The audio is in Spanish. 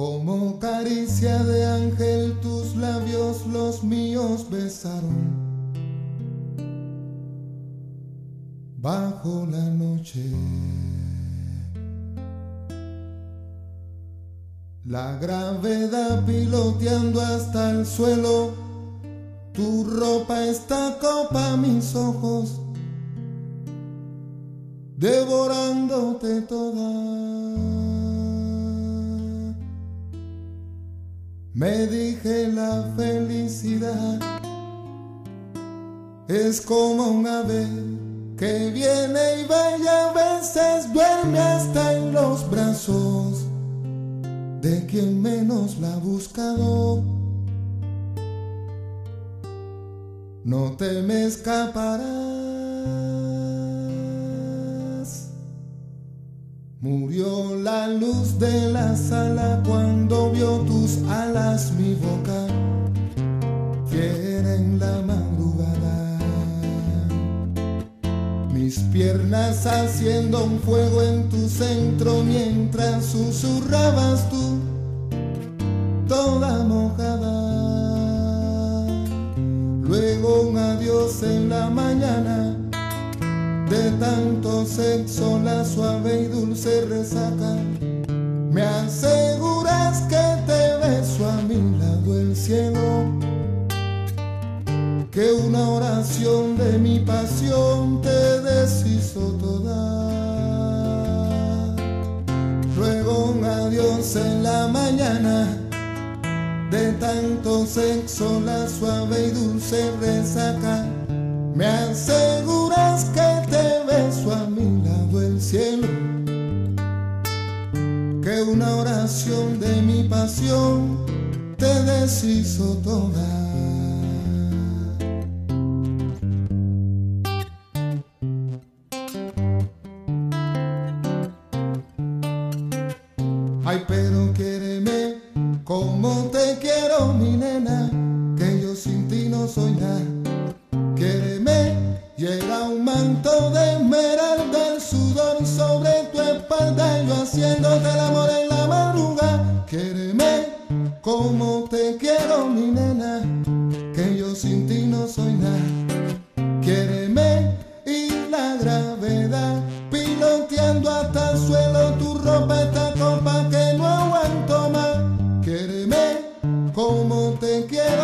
Como caricia de ángel tus labios los míos besaron. Bajo la noche. La gravedad piloteando hasta el suelo. Tu ropa está copa mis ojos. Devorándote toda. Me dije la felicidad es como un ave que viene y va y a veces duerme hasta en los brazos de quien menos la ha buscado. No te me escaparás. Murió la luz de la sala cuando vio tus alas mi boca, fiera en la madrugada. Mis piernas haciendo un fuego en tu centro mientras susurrabas tú, toda mojada. Luego un adiós en la mañana de tanto sexo la suave y dulce resaca. Me aseguras que te beso a mi lado el cielo. Que una oración de mi pasión te deshizo toda. Luego un adiós en la mañana. De tanto sexo la suave y dulce resaca. Me aseguras que te deshizo toda. Ay, pero quiéreme como te quiero, mi nena, que yo sin ti no soy nada. Quiéreme y era un manto de esmeralda, el sudor sobre tu espalda, yo haciéndote sin ti no soy nada. Quiéreme y la gravedad piloteando hasta el suelo tu ropa esta copa que no aguanto más. Quiéreme como te quiero,